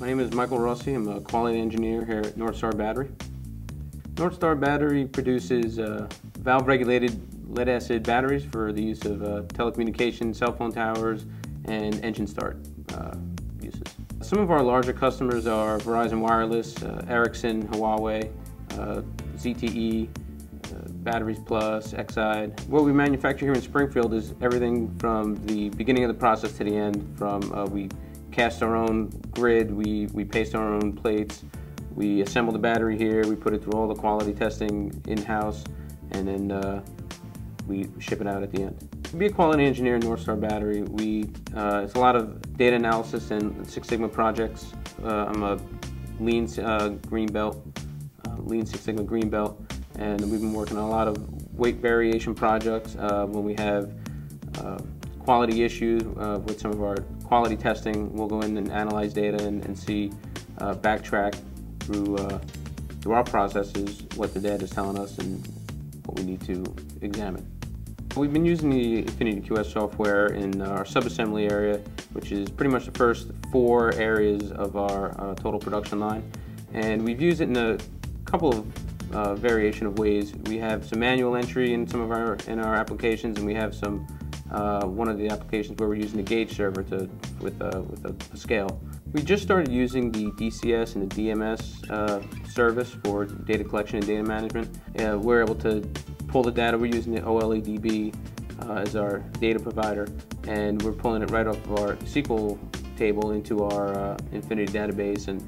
My name is Michael Rossi. I'm a quality engineer here at Northstar Battery. Northstar Battery produces uh, valve-regulated lead-acid batteries for the use of uh, telecommunications, cell phone towers, and engine start uh, uses. Some of our larger customers are Verizon Wireless, uh, Ericsson, Huawei, uh, ZTE, uh, Batteries Plus, Exide. What we manufacture here in Springfield is everything from the beginning of the process to the end. From we cast our own grid, we, we paste our own plates, we assemble the battery here, we put it through all the quality testing in-house, and then uh, we ship it out at the end. To be a quality engineer in Northstar Battery, we, uh, it's a lot of data analysis and Six Sigma projects. Uh, I'm a lean uh, green belt, uh, lean Six Sigma green belt, and we've been working on a lot of weight variation projects uh, when we have quality issues with some of our quality testing. We'll go in and analyze data and, and see, backtrack through, through our processes what the data is telling us and what we need to examine. We've been using the Infinity QS software in our subassembly area, which is pretty much the first four areas of our uh, total production line. And we've used it in a couple of uh, variation of ways. We have some manual entry in some of our in our applications, and we have some uh, one of the applications where we're using the gauge server to with a, with a, scale. We just started using the DCS and the DMS uh, service for data collection and data management. Uh, we're able to pull the data. We're using the OLEDB uh, as our data provider, and we're pulling it right off of our SQL table into our uh, Infinity database, and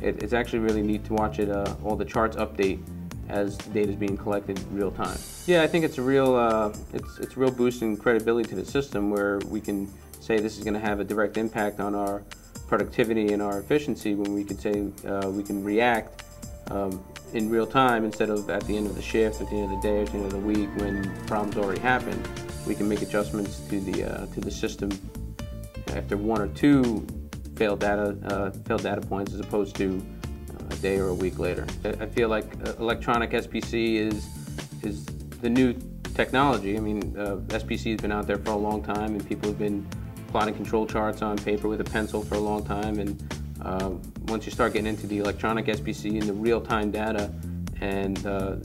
it, it's actually really neat to watch it, uh, all the charts update as data is being collected real time. Yeah, I think it's a real, uh, it's, it's real boost in credibility to the system where we can say this is going to have a direct impact on our productivity and our efficiency when we can say uh, we can react um, in real time instead of at the end of the shift, at the end of the day, at the end of the week when problems already happened. We can make adjustments to the uh, to the system after one or two failed data uh, failed data points, as opposed to day or a week later. I feel like uh, electronic SPC is is the new technology. I mean, uh, SPC has been out there for a long time, and people have been plotting control charts on paper with a pencil for a long time, and uh, once you start getting into the electronic SPC and the real-time data and uh,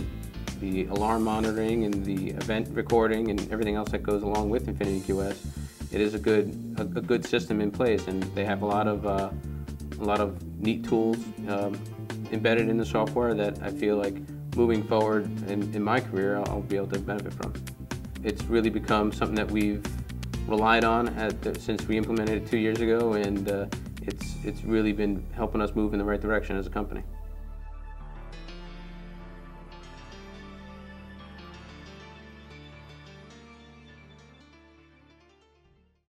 the alarm monitoring and the event recording and everything else that goes along with Infinity QS, it is a good a, a good system in place, and they have a lot of uh, a lot of neat tools um, embedded in the software that I feel like moving forward in, in my career I'll, I'll be able to benefit from. It's really become something that we've relied on at, since we implemented it two years ago, and uh, it's, it's really been helping us move in the right direction as a company.